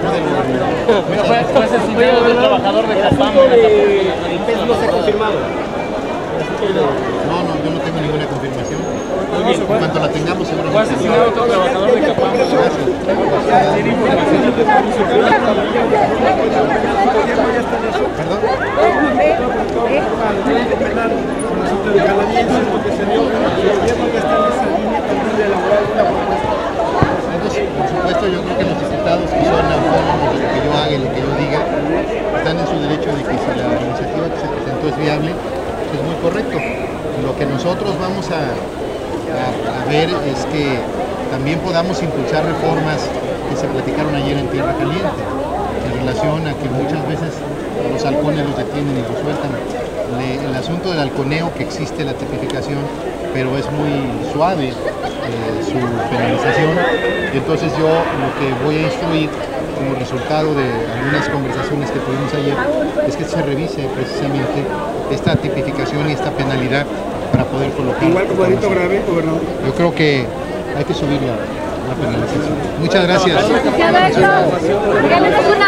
Pero fue, fue asesinado un trabajador de Capam. No se ha confirmado. No, no, yo no tengo ninguna confirmación. En cuanto la tengamos, Fue seguramente. asesinado otro trabajador de Capam. Tiene información de ¿Perdón? Entonces, por supuesto, yo creo que los diputados que son autónomos de lo que yo haga y lo que yo diga, están en su derecho de que si la iniciativa que se presentó es viable, pues es muy correcto. Lo que nosotros vamos a, a- ver es que también podamos impulsar reformas que se platicaron ayer en Tierra Caliente, en relación a que muchas veces los halcones los detienen y los sueltan. El asunto del halconeo, que existe la tipificación, pero es muy suave eh, su penalización, y entonces yo lo que voy a instruir como resultado de algunas conversaciones que tuvimos ayer es que se revise precisamente esta tipificación y esta penalidad para poder colocar. Igual como delito grave, gobernador. Yo creo que hay que subir la, la penalización. Muchas gracias.